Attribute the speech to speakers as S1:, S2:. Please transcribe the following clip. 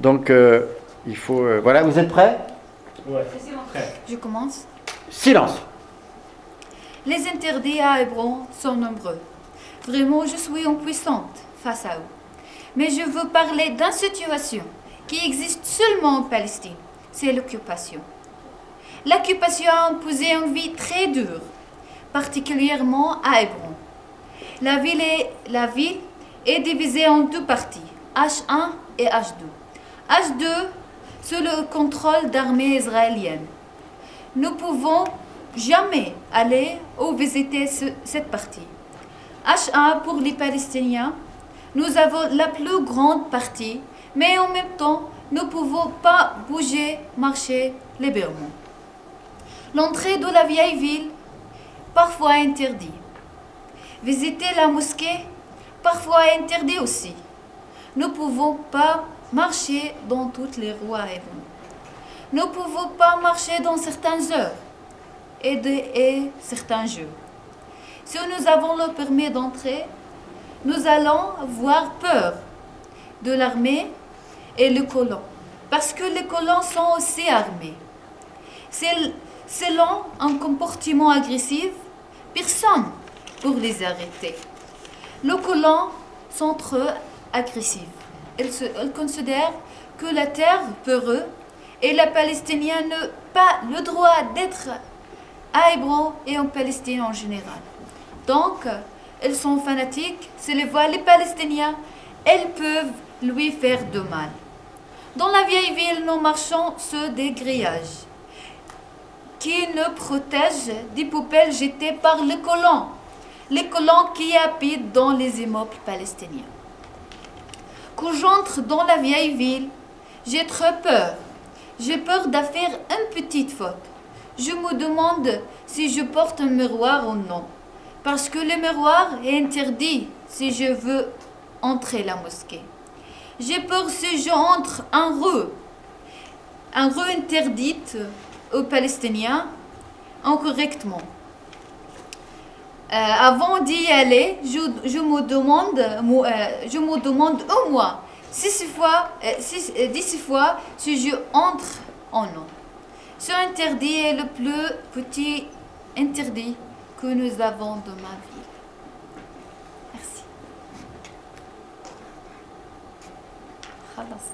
S1: Donc, euh, il faut. euh, voilà, vous êtes prêts?
S2: Ouais.
S3: Je commence.
S1: Silence.
S3: Les interdits à Hébron sont nombreux. Vraiment, je suis impuissante face à eux. Mais je veux parler d'une situation qui existe seulement en Palestine. C'est l'occupation. L'occupation a imposé une vie très dure, particulièrement à Hébron. La ville est, la ville est divisée en deux parties, H1 et H2. H2 sous le contrôle d'armées israéliennes. Nous pouvons jamais aller ou visiter ce- cette partie. H1 pour les Palestiniens, nous avons la plus grande partie, mais en même temps, nous ne pouvons pas bouger, marcher librement. L'entrée de la vieille ville, parfois interdit. Visiter la mosquée, parfois interdit aussi. Nous ne pouvons pas marcher dans toutes les rues à. Nous ne pouvons pas marcher dans certaines heures et, de, et certains jours. Si nous avons le permis d'entrer, nous allons avoir peur de l'armée et les colons, parce que les colons sont aussi armés. Selon un comportement agressif, personne pour les arrêter. Les colons sont agressifs. Ils, se- ils considèrent que la terre pour eux et les Palestiniens n'ont pas le droit d'être à Hébron et en Palestine en général. Donc, ils sont fanatiques. S'ils les voient les Palestiniens, ils peuvent lui faire de mal. Dans la vieille ville, nous marchons sur des grillages qui nous protègent des poubelles jetées par les colons, les colons qui habitent dans les immeubles palestiniens. Quand j'entre dans la vieille ville, j'ai très peur. J'ai peur de faire une petite faute. Je me demande si je porte un miroir ou non. Parce que le miroir est interdit si je veux entrer la mosquée. J'ai peur si je entre en rue. En rue interdite aux Palestiniens incorrectement. Euh, avant d'y aller, je, je me demande, mo- euh, je me demande au moins six fois, euh, six- euh, dix fois si je entre ou non. Ce interdit est le plus petit interdit que nous avons dans ma vie. Merci. خلاص